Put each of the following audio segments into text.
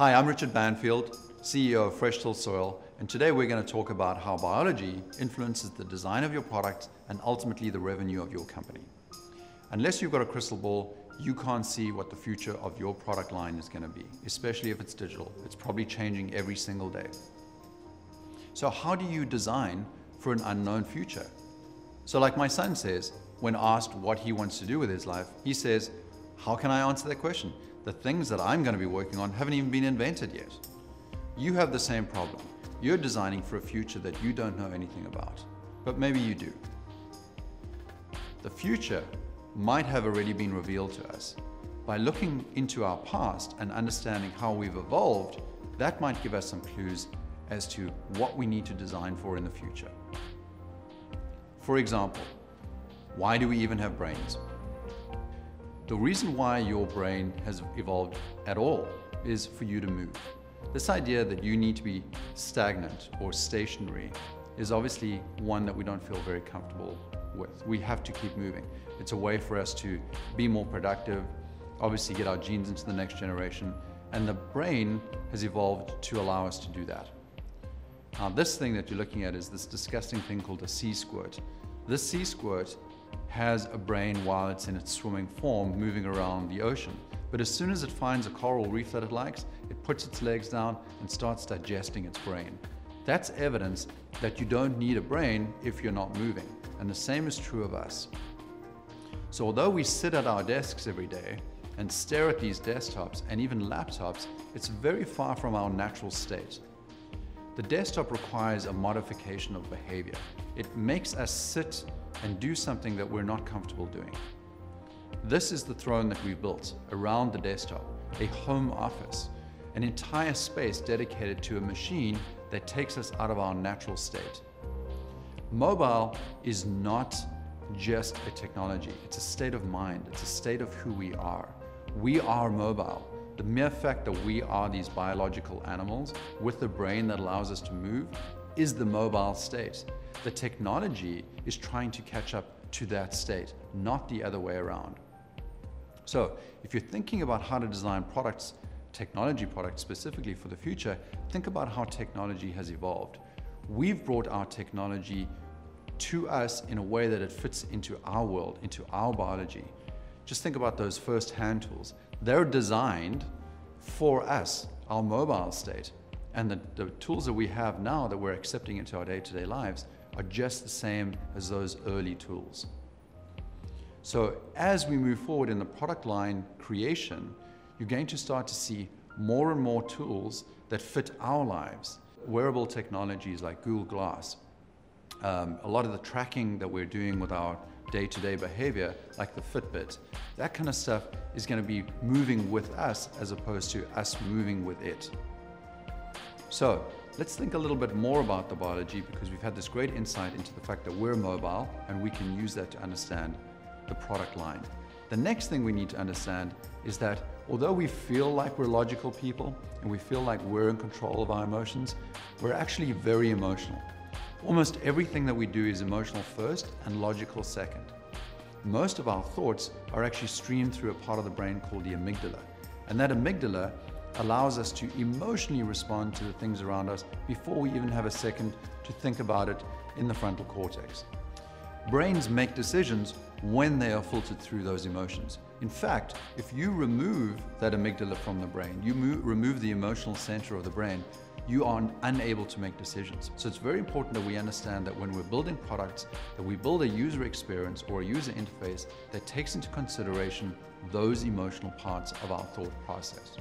Hi, I'm Richard Banfield, CEO of Fresh Tilled Soil, and today we're going to talk about how biology influences the design of your product and ultimately the revenue of your company. Unless you've got a crystal ball, you can't see what the future of your product line is going to be, especially if it's digital. It's probably changing every single day. So how do you design for an unknown future? So like my son says, when asked what he wants to do with his life, he says, how can I answer that question? The things that I'm going to be working on haven't even been invented yet. You have the same problem. You're designing for a future that you don't know anything about, but maybe you do. The future might have already been revealed to us. By looking into our past and understanding how we've evolved, that might give us some clues as to what we need to design for in the future. For example, why do we even have brains? The reason why your brain has evolved at all is for you to move. This idea that you need to be stagnant or stationary is obviously one that we don't feel very comfortable with. We have to keep moving. It's a way for us to be more productive, obviously get our genes into the next generation, and the brain has evolved to allow us to do that. Now this thing that you're looking at is this disgusting thing called a sea squirt. This sea squirt has a brain while it's in its swimming form moving around the ocean. But as soon as it finds a coral reef that it likes, it puts its legs down and starts digesting its brain. That's evidence that you don't need a brain if you're not moving. And the same is true of us. So although we sit at our desks every day and stare at these desktops and even laptops, it's very far from our natural state. The desktop requires a modification of behavior. It makes us sit and do something that we're not comfortable doing. This is the throne that we built around the desktop, a home office, an entire space dedicated to a machine that takes us out of our natural state. Mobile is not just a technology, it's a state of mind, it's a state of who we are. We are mobile. The mere fact that we are these biological animals with a brain that allows us to move is the mobile state. The technology is trying to catch up to that state, not the other way around. So if you're thinking about how to design products, technology products specifically for the future, think about how technology has evolved. We've brought our technology to us in a way that it fits into our world, into our biology. Just think about those first hand tools. They're designed for us, our mobile state. And the, the tools that we have now that we're accepting into our day-to-day -day lives are just the same as those early tools. So as we move forward in the product line creation, you're going to start to see more and more tools that fit our lives. Wearable technologies like Google Glass, um, a lot of the tracking that we're doing with our day-to-day -day behavior, like the Fitbit, that kind of stuff is going to be moving with us as opposed to us moving with it. So let's think a little bit more about the biology because we've had this great insight into the fact that we're mobile and we can use that to understand the product line. The next thing we need to understand is that although we feel like we're logical people and we feel like we're in control of our emotions, we're actually very emotional. Almost everything that we do is emotional first and logical second. Most of our thoughts are actually streamed through a part of the brain called the amygdala. And that amygdala allows us to emotionally respond to the things around us before we even have a second to think about it in the frontal cortex. Brains make decisions when they are filtered through those emotions. In fact, if you remove that amygdala from the brain, you move, remove the emotional center of the brain, you are unable to make decisions. So it's very important that we understand that when we're building products, that we build a user experience or a user interface that takes into consideration those emotional parts of our thought process.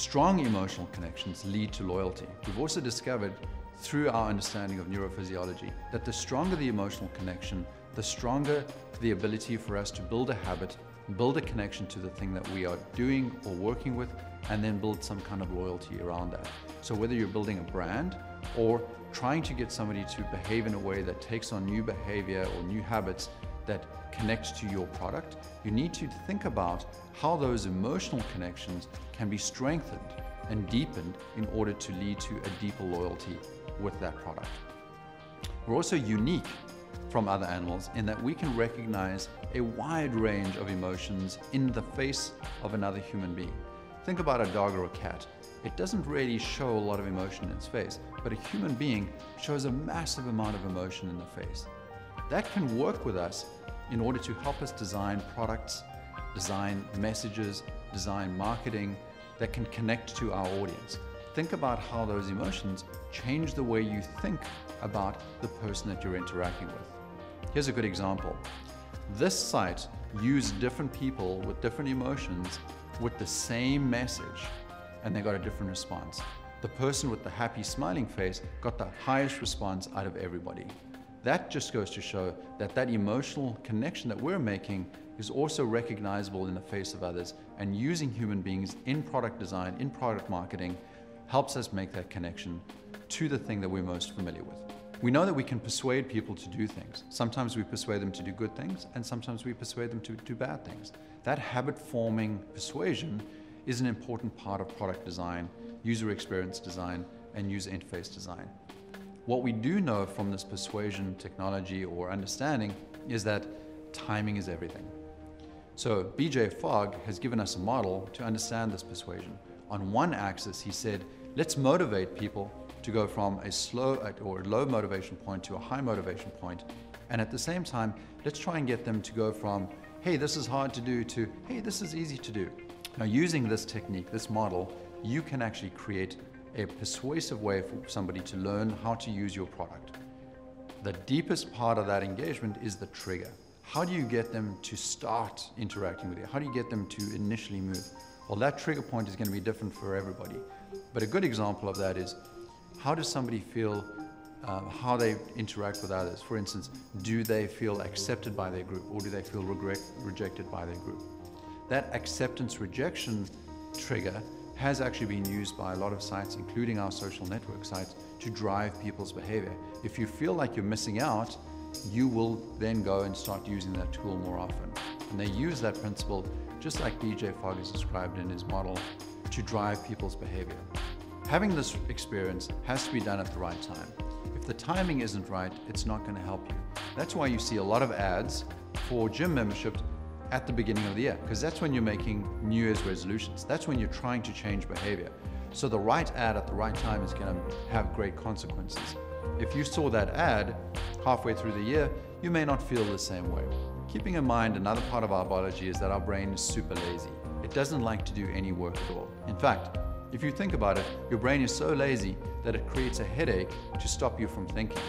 Strong emotional connections lead to loyalty. We've also discovered through our understanding of neurophysiology that the stronger the emotional connection, the stronger the ability for us to build a habit, build a connection to the thing that we are doing or working with, and then build some kind of loyalty around that. So whether you're building a brand or trying to get somebody to behave in a way that takes on new behavior or new habits that connect to your product, you need to think about how those emotional connections can be strengthened and deepened in order to lead to a deeper loyalty with that product. We're also unique from other animals in that we can recognize a wide range of emotions in the face of another human being. Think about a dog or a cat. It doesn't really show a lot of emotion in its face, but a human being shows a massive amount of emotion in the face. That can work with us in order to help us design products, design messages, design marketing that can connect to our audience. Think about how those emotions change the way you think about the person that you're interacting with. Here's a good example. This site used different people with different emotions with the same message and they got a different response. The person with the happy smiling face got the highest response out of everybody. That just goes to show that that emotional connection that we're making is also recognizable in the face of others and using human beings in product design, in product marketing, helps us make that connection to the thing that we're most familiar with. We know that we can persuade people to do things. Sometimes we persuade them to do good things, and sometimes we persuade them to do bad things. That habit forming persuasion is an important part of product design, user experience design, and user interface design. What we do know from this persuasion technology or understanding is that timing is everything. So BJ Fogg has given us a model to understand this persuasion. On one axis, he said, let's motivate people to go from a slow uh, or low motivation point to a high motivation point. And at the same time, let's try and get them to go from, hey, this is hard to do to, hey, this is easy to do. Now, using this technique, this model, you can actually create a persuasive way for somebody to learn how to use your product. The deepest part of that engagement is the trigger. How do you get them to start interacting with you? How do you get them to initially move? Well, that trigger point is going to be different for everybody. But a good example of that is how does somebody feel um, how they interact with others? For instance, do they feel accepted by their group or do they feel regret, rejected by their group? That acceptance rejection trigger has actually been used by a lot of sites, including our social network sites, to drive people's behavior. If you feel like you're missing out, you will then go and start using that tool more often. And they use that principle, just like BJ Fogg has described in his model, to drive people's behavior. Having this experience has to be done at the right time. If the timing isn't right, it's not going to help you. That's why you see a lot of ads for gym memberships at the beginning of the year, because that's when you're making New Year's resolutions. That's when you're trying to change behavior. So the right ad at the right time is going to have great consequences. If you saw that ad halfway through the year, you may not feel the same way. Keeping in mind another part of our biology is that our brain is super lazy. It doesn't like to do any work at all. In fact, if you think about it, your brain is so lazy that it creates a headache to stop you from thinking.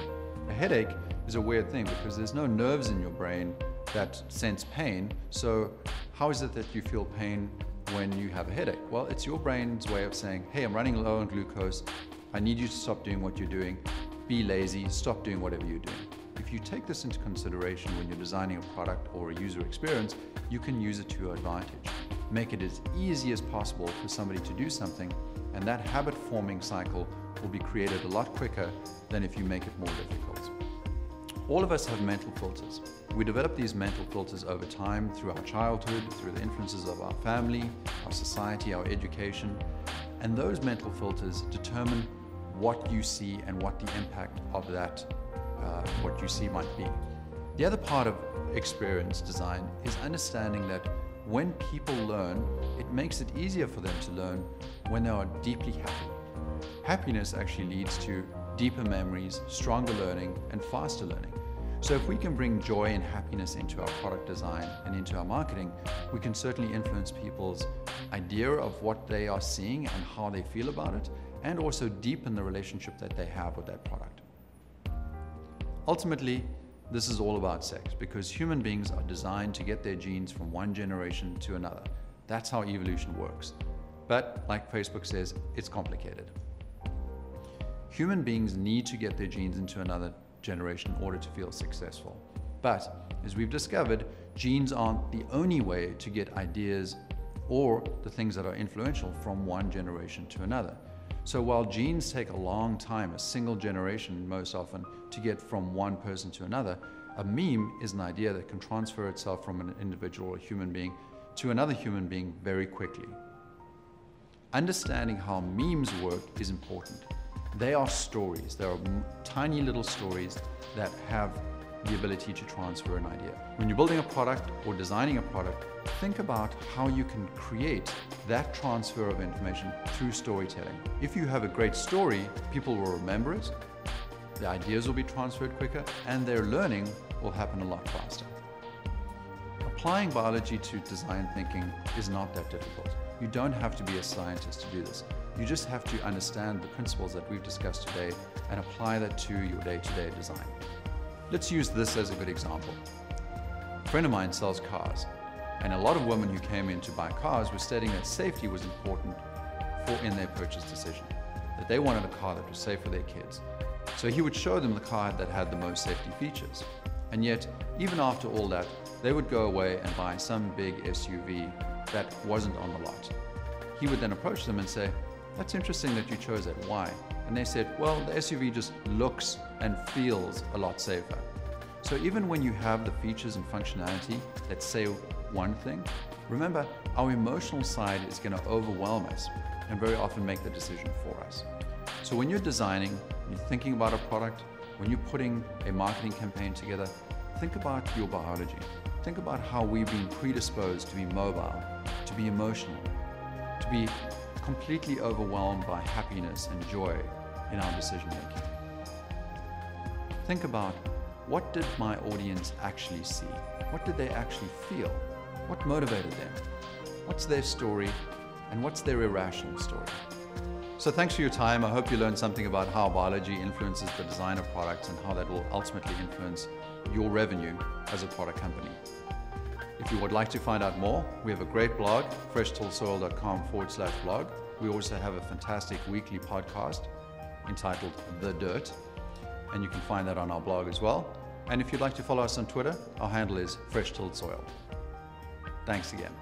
A headache is a weird thing because there's no nerves in your brain that sense pain. So how is it that you feel pain when you have a headache? Well, it's your brain's way of saying, hey, I'm running low on glucose. I need you to stop doing what you're doing. Be lazy, stop doing whatever you're doing. If you take this into consideration when you're designing a product or a user experience, you can use it to your advantage. Make it as easy as possible for somebody to do something, and that habit forming cycle will be created a lot quicker than if you make it more difficult. All of us have mental filters. We develop these mental filters over time through our childhood, through the influences of our family, our society, our education, and those mental filters determine what you see and what the impact of that, uh, what you see might be. The other part of experience design is understanding that when people learn, it makes it easier for them to learn when they are deeply happy. Happiness actually leads to deeper memories, stronger learning, and faster learning. So if we can bring joy and happiness into our product design and into our marketing, we can certainly influence people's idea of what they are seeing and how they feel about it, and also deepen the relationship that they have with that product. Ultimately, this is all about sex because human beings are designed to get their genes from one generation to another. That's how evolution works. But like Facebook says, it's complicated. Human beings need to get their genes into another generation in order to feel successful. But as we've discovered, genes aren't the only way to get ideas or the things that are influential from one generation to another. So while genes take a long time, a single generation most often, to get from one person to another, a meme is an idea that can transfer itself from an individual or human being to another human being very quickly. Understanding how memes work is important. They are stories. They are tiny little stories that have the ability to transfer an idea. When you're building a product or designing a product, think about how you can create that transfer of information through storytelling. If you have a great story, people will remember it, the ideas will be transferred quicker, and their learning will happen a lot faster. Applying biology to design thinking is not that difficult. You don't have to be a scientist to do this. You just have to understand the principles that we've discussed today and apply that to your day-to-day -day design. Let's use this as a good example. A friend of mine sells cars, and a lot of women who came in to buy cars were stating that safety was important for in their purchase decision, that they wanted a car that was safe for their kids. So he would show them the car that had the most safety features. And yet, even after all that, they would go away and buy some big SUV that wasn't on the lot. He would then approach them and say, that's interesting that you chose that. Why? And they said, well, the SUV just looks and feels a lot safer. So even when you have the features and functionality that say one thing, remember our emotional side is going to overwhelm us and very often make the decision for us. So when you're designing, you're thinking about a product, when you're putting a marketing campaign together, think about your biology. Think about how we've been predisposed to be mobile, to be emotional, to be completely overwhelmed by happiness and joy in our decision making. Think about what did my audience actually see? What did they actually feel? What motivated them? What's their story? And what's their irrational story? So thanks for your time. I hope you learned something about how biology influences the design of products and how that will ultimately influence your revenue as a product company. If you would like to find out more, we have a great blog, freshtilledsoil.com forward slash blog. We also have a fantastic weekly podcast entitled The Dirt, and you can find that on our blog as well. And if you'd like to follow us on Twitter, our handle is Fresh Tilled Soil. Thanks again.